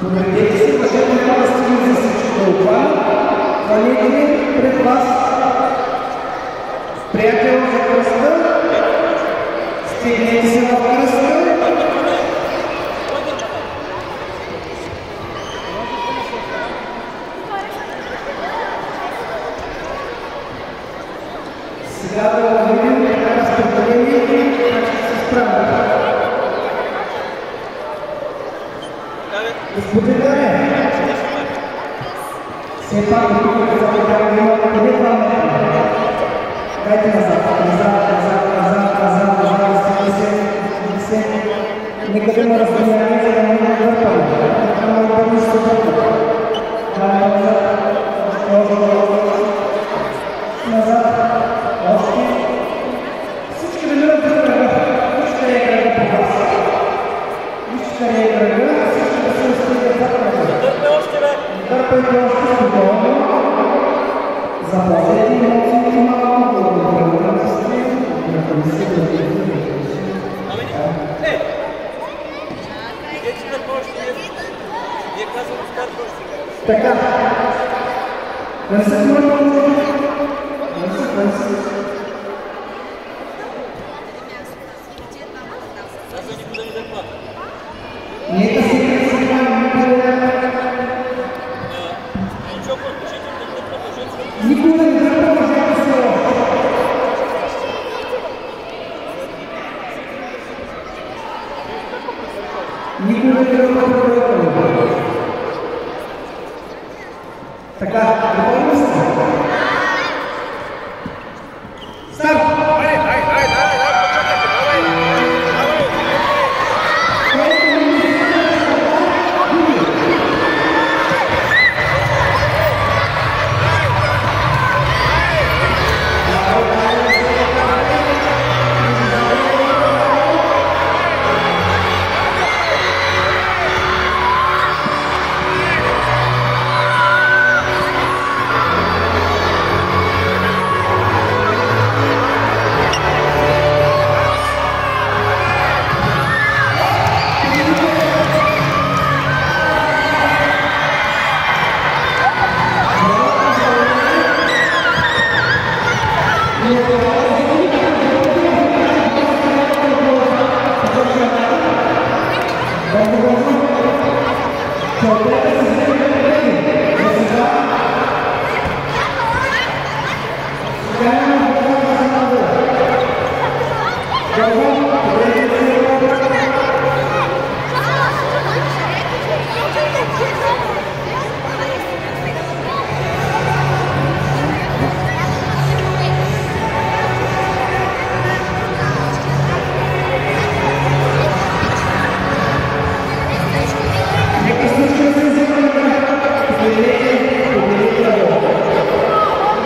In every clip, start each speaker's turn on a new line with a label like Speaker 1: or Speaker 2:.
Speaker 1: Подредете се, кажете как да стигне за всичко това. Хвалете е пред вас приятел за кръста. Стигнете се на кръста. Сега да видим как разпределение, как ще се справим. Господин Даре, все пак тук като трябва да има къде това метра? Дайте назад, назад, назад, назад, назад, назад, стигне се, стигне се. Нека да има разстояние, за да не има Така. Да се върнем. Да се върнем. никой да не дърпа Go, go.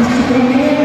Speaker 1: Isso para mim